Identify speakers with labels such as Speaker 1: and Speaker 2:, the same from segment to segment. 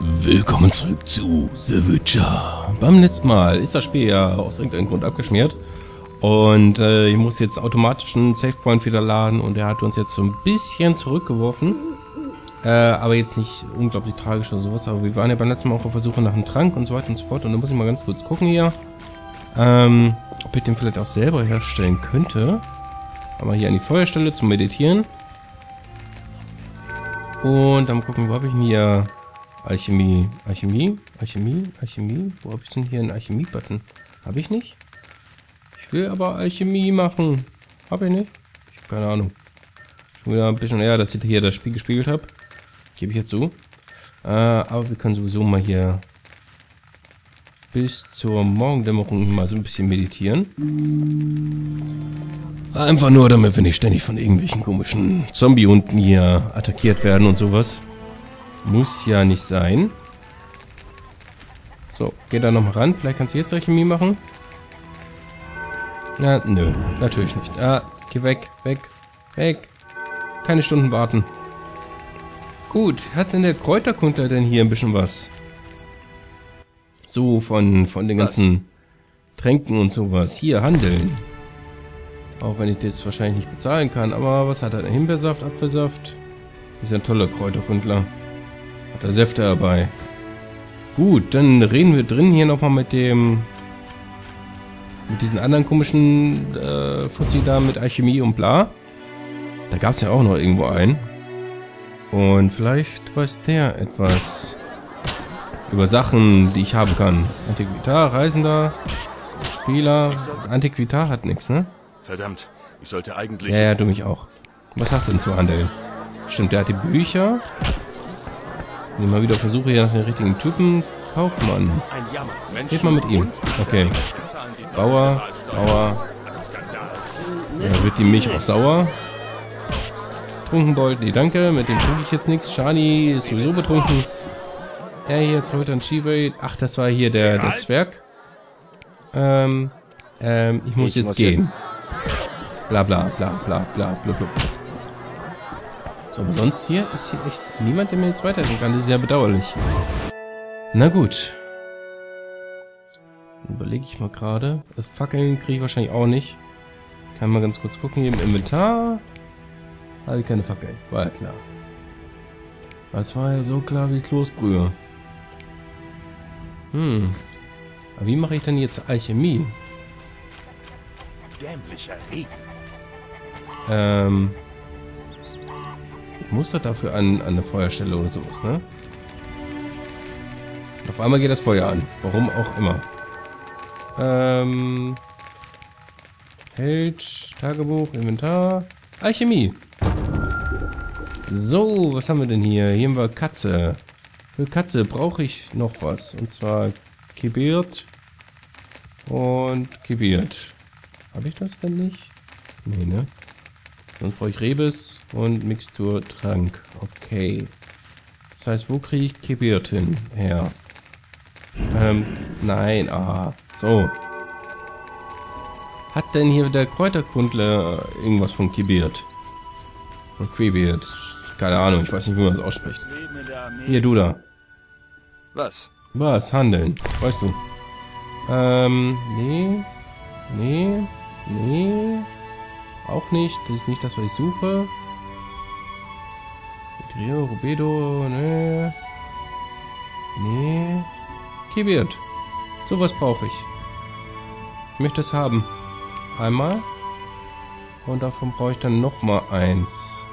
Speaker 1: Willkommen zurück zu The Witcher. Beim letzten Mal ist das Spiel ja aus irgendeinem Grund abgeschmiert. Und äh, ich muss jetzt automatisch einen Savepoint wieder laden und er hat uns jetzt so ein bisschen zurückgeworfen. Äh, aber jetzt nicht unglaublich tragisch oder sowas. Aber wir waren ja beim letzten Mal auch auf der Suche nach einem Trank und so weiter und so fort. Und da muss ich mal ganz kurz gucken hier. Ähm, ob ich den vielleicht auch selber herstellen könnte. Aber hier an die Feuerstelle zum Meditieren. Und dann gucken, wo habe ich denn hier Alchemie, Alchemie, Alchemie, Alchemie. Wo habe ich denn hier einen Alchemie-Button? Habe ich nicht? Ich will aber Alchemie machen. Habe ich nicht? Ich habe keine Ahnung. Schon wieder ein bisschen, ja, dass ich hier das Spiel gespiegelt habe. Gebe ich jetzt zu. Äh, aber wir können sowieso mal hier bis zur Morgendämmerung mal so ein bisschen meditieren. Einfach nur, damit wir nicht ständig von irgendwelchen komischen Zombie-Hunden hier attackiert werden und sowas. Muss ja nicht sein. So, geh da nochmal ran. Vielleicht kannst du jetzt Chemie machen. Na, nö. Natürlich nicht. Ah, geh weg, weg, weg. Keine Stunden warten. Gut, hat denn der Kräuterkundler denn hier ein bisschen was? So, von, von den ganzen was? Tränken und sowas. Hier, handeln. Auch wenn ich das wahrscheinlich nicht bezahlen kann. Aber was hat er? Himbeersaft, Apfelsaft? Ist ja ein toller Kräuterkundler. Er Säfte dabei. Gut, dann reden wir drin hier nochmal mit dem... Mit diesen anderen komischen äh, Fuzzi da mit Alchemie und bla. Da gab es ja auch noch irgendwo einen. Und vielleicht weiß der etwas über Sachen, die ich haben kann. Antiquitar, Reisender, Spieler. Antiquitar hat nichts, ne?
Speaker 2: Verdammt, ich sollte eigentlich...
Speaker 1: Ja, ja, du mich auch. Was hast du denn zu handeln? Stimmt, der hat die Bücher. Ich mal wieder versuche, hier nach den richtigen Typen. Kaufmann. Geht mal mit ihm. Okay. Bauer, Bauer. Da wird die Milch auch sauer. Trunkenbold, nee, danke. Mit dem trinke ich jetzt nichts. Shani ist sowieso betrunken. Er hier Zoltan Shivay. Ach, das war hier der, der Zwerg. Ähm, ähm, ich muss ich jetzt muss gehen. Jetzt. Bla bla bla bla bla bla bla. So, aber sonst hier ist hier echt niemand, der mir jetzt weiterhelfen kann. Das ist ja bedauerlich. Na gut. Überlege ich mal gerade. Fackeln kriege ich wahrscheinlich auch nicht. Kann mal ganz kurz gucken hier im Inventar. Habe ich keine Fackeln. War ja klar. Das war ja so klar wie Kloßbrühe. Hm. Aber wie mache ich denn jetzt Alchemie? Dämlicher Regen. Ähm. Doch dafür an, an eine Feuerstelle oder sowas, ne? Auf einmal geht das Feuer an. Warum auch immer. Ähm. Held, Tagebuch, Inventar. Alchemie. So, was haben wir denn hier? Hier haben wir Katze. Für Katze brauche ich noch was. Und zwar Kibirt und Kibirt. Habe ich das denn nicht? Nee, ne? Sonst brauche ich Rebis und Mixturtrank. Okay. Das heißt, wo kriege ich Kibirt hin? Her. Ähm, nein, ah. So. Hat denn hier der Kräuterkundler irgendwas von Kibirt? Von Kibirt. Keine Ahnung, ich weiß nicht, wie man das ausspricht. Hier, du da.
Speaker 2: Was?
Speaker 1: Was? Handeln. Weißt du. Ähm, nee. Nee. Nee. Auch nicht. Das ist nicht das, was ich suche. Trio, Rubedo, nee. Nee. Kibiert. Sowas brauche ich. Ich möchte es haben. Einmal. Und davon brauche ich dann noch mal eins.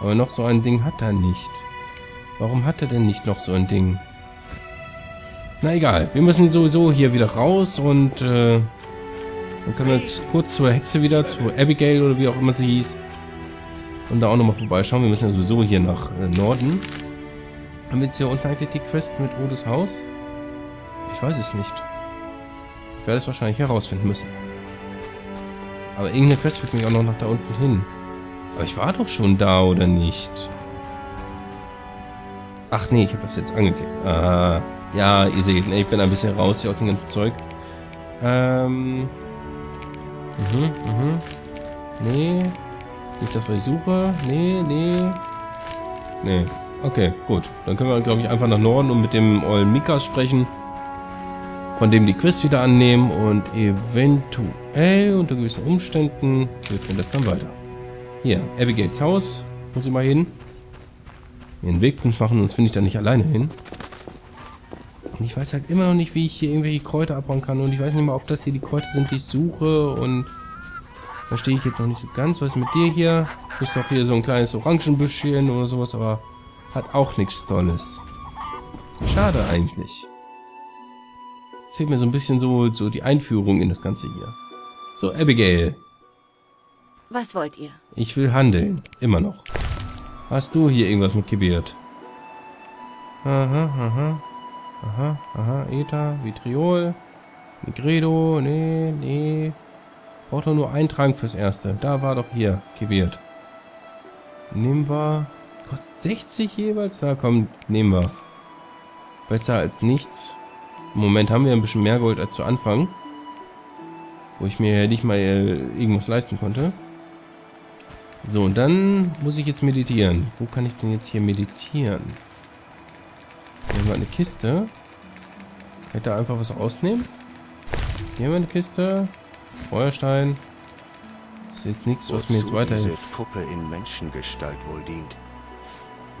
Speaker 1: Aber noch so ein Ding hat er nicht. Warum hat er denn nicht noch so ein Ding? Na egal, wir müssen sowieso hier wieder raus und äh, dann können wir jetzt kurz zur Hexe wieder, zu Abigail oder wie auch immer sie hieß. Und da auch nochmal vorbeischauen. Wir müssen ja sowieso hier nach äh, Norden. Haben wir jetzt hier unten eigentlich die Quest mit Odes Haus? Ich weiß es nicht. Ich werde es wahrscheinlich herausfinden müssen. Aber irgendeine Quest führt mich auch noch nach da unten hin. Aber ich war doch schon da, oder nicht? Ach nee, ich habe das jetzt angeklickt. Ah, ja, ihr seht, ne, ich bin ein bisschen raus hier aus dem ganzen Zeug. Ähm. Mhm, mhm. Nee. Ist nicht das, was ich suche? Nee, nee. Nee. Okay, gut. Dann können wir, glaube ich, einfach nach Norden und mit dem ollen Mikas sprechen. Von dem die Quest wieder annehmen und eventuell unter gewissen Umständen führt wir das dann weiter. Hier, Abigails Haus. Muss ich mal hin. Mir einen Wegpunkt machen, sonst finde ich da nicht alleine hin. Und ich weiß halt immer noch nicht, wie ich hier irgendwelche Kräuter abbauen kann. Und ich weiß nicht mal, ob das hier die Kräuter sind, die ich suche. Und verstehe ich jetzt noch nicht so ganz. Was ist mit dir hier? Du bist doch hier so ein kleines Orangenbüschchen oder sowas, aber hat auch nichts Tolles. Schade eigentlich. Fehlt mir so ein bisschen so, so die Einführung in das Ganze hier. So, Abigail.
Speaker 3: Was wollt ihr?
Speaker 1: Ich will handeln. Immer noch. Hast du hier irgendwas mit Kibiert? Aha, aha. Aha, aha. Eta, Vitriol. Migredo. Nee, nee. Braucht doch nur einen Trank fürs Erste. Da war doch hier Kibiert. Nehmen wir... Kostet 60 jeweils? Da komm, nehmen wir. Besser als nichts. Im Moment haben wir ein bisschen mehr Gold als zu Anfang. Wo ich mir nicht mal äh, irgendwas leisten konnte. So, und dann muss ich jetzt meditieren. Wo kann ich denn jetzt hier meditieren? Wir eine Kiste. Kann ich da einfach was ausnehmen? Hier haben wir eine Kiste. Feuerstein. Das ist nichts, was mir jetzt weiterhilft.
Speaker 4: diese Puppe in Menschengestalt wohl dient.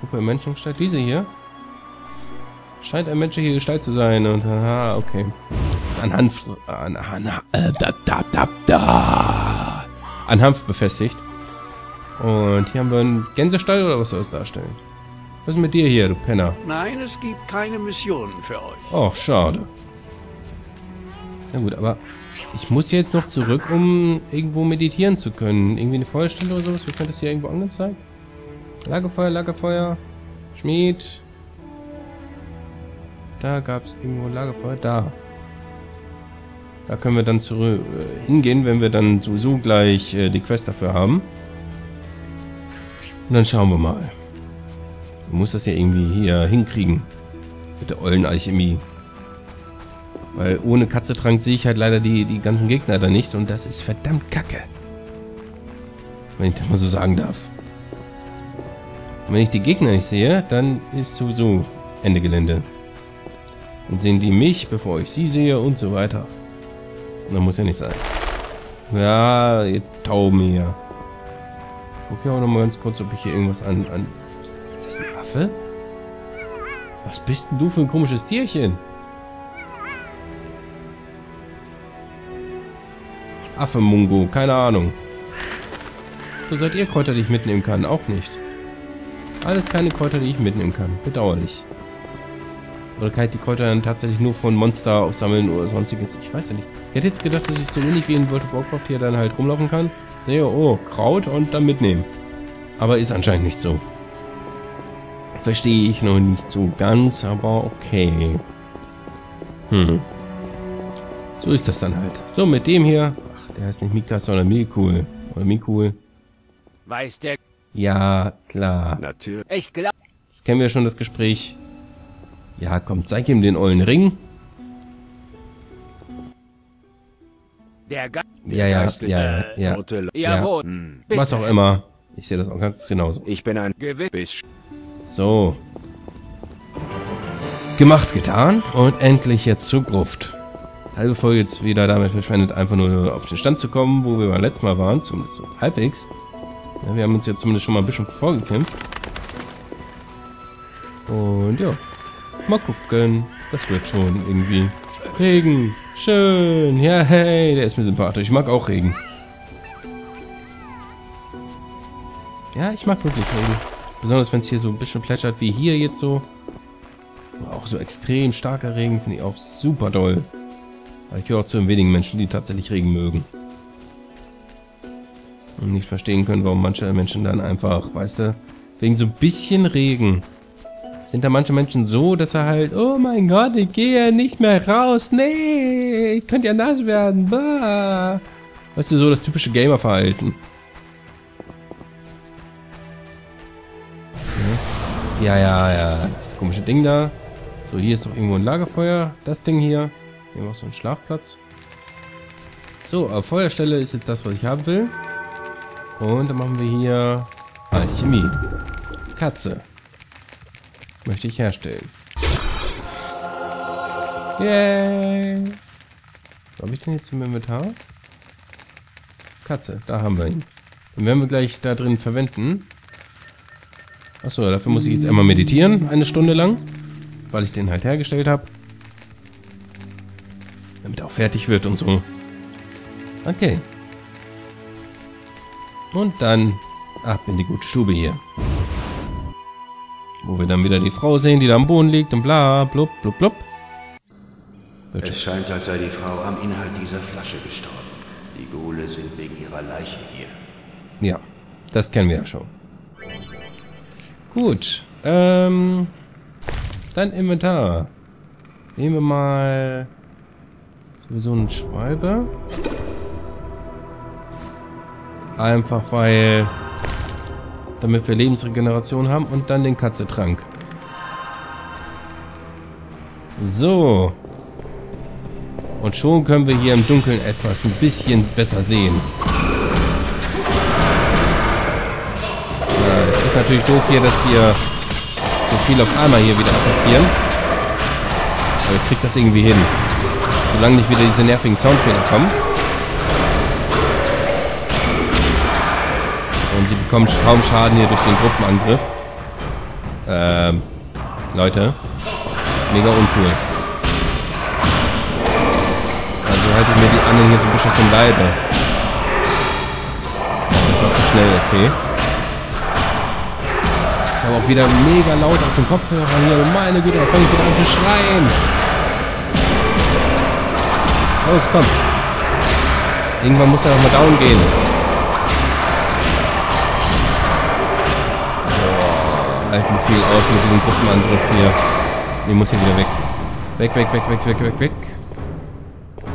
Speaker 1: Puppe in Menschengestalt. Diese hier? Scheint eine menschliche Gestalt zu sein. Und aha, okay. Das ist an Hanf... An, an, äh, da, da, da, da. An Hanf befestigt. Und hier haben wir einen Gänsestall oder was soll es darstellen? Was ist mit dir hier, du Penner?
Speaker 5: Nein, es gibt keine Missionen für euch.
Speaker 1: Oh, schade. Na gut, aber ich muss jetzt noch zurück, um irgendwo meditieren zu können. Irgendwie eine Feuerstelle oder sowas? Wird mir das hier irgendwo angezeigt? Lagerfeuer, Lagerfeuer. Schmied. Da gab es irgendwo Lagerfeuer. Da. Da können wir dann zurück äh, hingehen, wenn wir dann sowieso gleich äh, die Quest dafür haben. Und dann schauen wir mal. Du musst das ja irgendwie hier hinkriegen. Mit der ollen Alchemie. Weil ohne Katzetrank sehe ich halt leider die, die ganzen Gegner da nicht und das ist verdammt kacke. Wenn ich das mal so sagen darf. Und wenn ich die Gegner nicht sehe, dann ist sowieso Ende Gelände. Dann sehen die mich, bevor ich sie sehe und so weiter. Und dann muss ja nicht sein. Ja, ihr Tauben hier. Okay, auch noch mal ganz kurz, ob ich hier irgendwas an, an... Affe? Was bist denn du für ein komisches Tierchen? Affe Mungo, keine Ahnung. So seid ihr Kräuter, die ich mitnehmen kann, auch nicht. Alles keine Kräuter, die ich mitnehmen kann. Bedauerlich. Oder kann ich die Kräuter dann tatsächlich nur von Monster aufsammeln oder sonstiges? Ich weiß ja nicht. Ich hätte jetzt gedacht, dass ich so ähnlich wie in World of Warcraft hier dann halt rumlaufen kann. Sehe, oh, Kraut und dann mitnehmen. Aber ist anscheinend nicht so. Verstehe ich noch nicht so ganz, aber okay. Hm. So ist das dann halt. So, mit dem hier. Ach, der heißt nicht Mika, sondern Milkul. Oder Mikul.
Speaker 5: Weiß der...
Speaker 1: Ja, klar.
Speaker 4: Natürlich.
Speaker 5: Ich glaube...
Speaker 1: Das kennen wir schon, das Gespräch. Ja, komm, zeig ihm den ollen Ring.
Speaker 5: Der Ge...
Speaker 1: Ja, ja, ja, ja, ja.
Speaker 5: Jawohl.
Speaker 4: Hm.
Speaker 1: Was auch immer. Ich sehe das auch ganz genauso.
Speaker 4: Ich bin ein
Speaker 5: Gewiss.
Speaker 1: So. Gemacht, getan. Und endlich jetzt zur Gruft. Halbe Folge jetzt wieder damit verschwendet, einfach nur auf den Stand zu kommen, wo wir beim letzten Mal waren. Zumindest so halbwegs. Ja, wir haben uns jetzt zumindest schon mal ein bisschen vorgekämpft. Und ja. Mal gucken. Das wird schon irgendwie. Regen. Schön. Ja, hey, der ist mir sympathisch. Ich mag auch Regen. Ja, ich mag wirklich Regen. Besonders wenn es hier so ein bisschen plätschert wie hier jetzt so. Auch so extrem starker Regen finde ich auch super. Aber ich gehöre auch zu den wenigen Menschen, die tatsächlich Regen mögen. Und nicht verstehen können, warum manche Menschen dann einfach, weißt du, wegen so ein bisschen Regen sind da manche Menschen so, dass er halt, oh mein Gott, ich gehe nicht mehr raus. Nee, ich könnte ja nass werden. Bah. Weißt du, so das typische Gamer-Verhalten. Ja, ja, ja, das komische Ding da. So, hier ist doch irgendwo ein Lagerfeuer. Das Ding hier. Hier noch so ein Schlafplatz. So, aber Feuerstelle ist jetzt das, was ich haben will. Und dann machen wir hier Alchemie. Katze. möchte ich herstellen. Yay! Wo habe ich denn jetzt im Inventar? Katze, da haben wir ihn. Den werden wir gleich da drin verwenden. Achso, dafür muss ich jetzt einmal meditieren, eine Stunde lang. Weil ich den halt hergestellt habe. Damit er auch fertig wird und so. Okay. Und dann ab in die gute Stube hier. Wo wir dann wieder die Frau sehen, die da am Boden liegt und bla, blub, blub, blub. Wird
Speaker 4: Es scheint, als sei die Frau am Inhalt dieser Flasche gestorben. Die Gule sind wegen ihrer Leiche hier.
Speaker 1: Ja, das kennen wir ja schon. Gut, ähm, dann Inventar. Nehmen wir mal sowieso einen Schwalbe. Einfach weil, damit wir Lebensregeneration haben und dann den Katzetrank. So. Und schon können wir hier im Dunkeln etwas ein bisschen besser sehen. Natürlich doof hier, dass hier so viel auf einmal hier wieder attackieren. Aber ich krieg das irgendwie hin. Solange nicht wieder diese nervigen Soundfehler kommen. Und sie bekommen kaum Schaden hier durch den Gruppenangriff. Ähm, Leute. Mega uncool. Also halte ich mir die anderen hier so ein bisschen vom Leibe. Das war zu schnell, okay. Aber auch wieder mega laut auf dem Kopfhörer hier. Meine Güte, da fange ich wieder an zu schreien. Los, komm. Irgendwann muss er doch mal down gehen. Boah, halten viel aus mit diesem Gruppenangriff hier. Die muss hier wieder weg. Weg, weg, weg, weg, weg, weg, weg.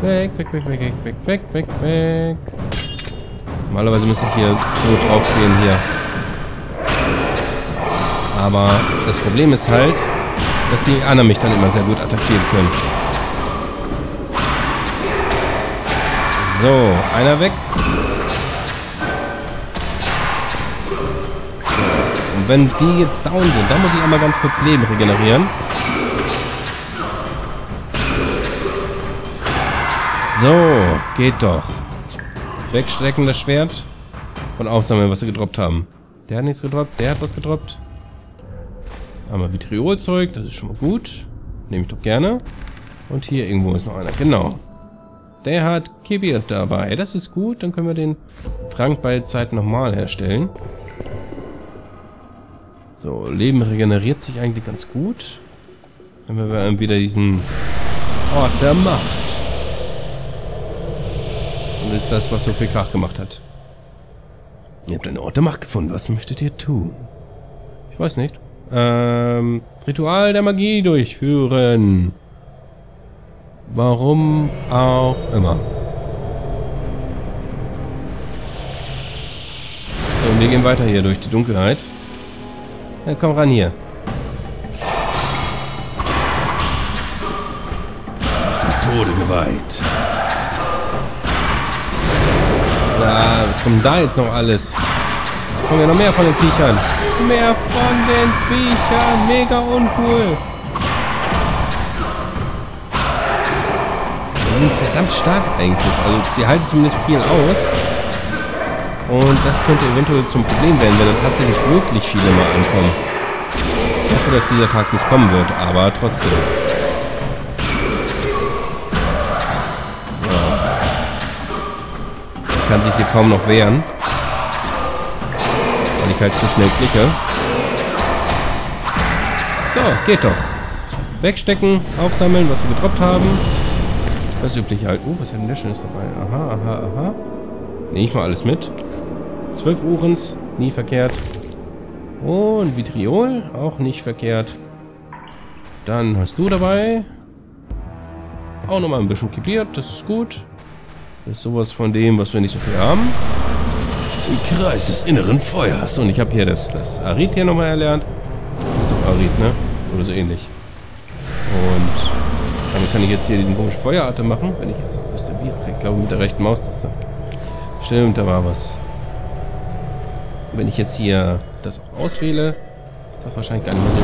Speaker 1: Weg, weg, weg, weg, weg, weg, weg, weg, weg. Normalerweise müsste ich hier so drauf gehen hier. Aber das Problem ist halt, dass die anderen mich dann immer sehr gut attackieren können. So, einer weg. Und wenn die jetzt down sind, dann muss ich einmal ganz kurz Leben regenerieren. So, geht doch. Wegstrecken das Schwert und aufsammeln, was sie gedroppt haben. Der hat nichts gedroppt, der hat was gedroppt. Einmal Vitriolzeug, das ist schon mal gut. Nehme ich doch gerne. Und hier irgendwo ist noch einer, genau. Der hat Kibir dabei, das ist gut. Dann können wir den Trank bei Zeit nochmal herstellen. So, Leben regeneriert sich eigentlich ganz gut. Dann haben wir wieder diesen Ort der Macht. Und ist das, was so viel Krach gemacht hat. Ihr habt einen Ort der Macht gefunden. Was möchtet ihr tun? Ich weiß nicht. Ähm, Ritual der Magie durchführen. Warum auch immer. So, und wir gehen weiter hier durch die Dunkelheit. Ja, komm ran hier. Aus dem Tode geweiht. Na, was kommt da jetzt noch alles? Kommen ja noch mehr von den Viechern. Mehr von den Viechern. Mega uncool. Die sind verdammt stark eigentlich. Also sie halten zumindest viel aus. Und das könnte eventuell zum Problem werden, wenn dann tatsächlich wirklich viele mal ankommen. Ich hoffe, dass dieser Tag nicht kommen wird, aber trotzdem. So. Kann sich hier kaum noch wehren. Halt zu schnell klicke. So, geht doch. Wegstecken, aufsammeln, was wir gedroppt haben. Das übliche halt. Oh, was für ein Löschen ist dabei? Aha, aha, aha. Nehme ich mal alles mit. Zwölf Uhrens, nie verkehrt. Und Vitriol, auch nicht verkehrt. Dann hast du dabei. Auch nochmal ein bisschen kipiert, das ist gut. Das ist sowas von dem, was wir nicht so viel haben. Kreis des inneren Feuers. Und ich habe hier das, das Arid hier nochmal erlernt. Das ist doch Arid, ne? Oder so ähnlich. Und damit kann ich jetzt hier diesen komischen Feueratem machen. Wenn ich jetzt wüsste, wie. Ich glaube mit der rechten Maustaste. Stimmt, da war was. Wenn ich jetzt hier das auswähle, ist das wahrscheinlich gar nicht mehr so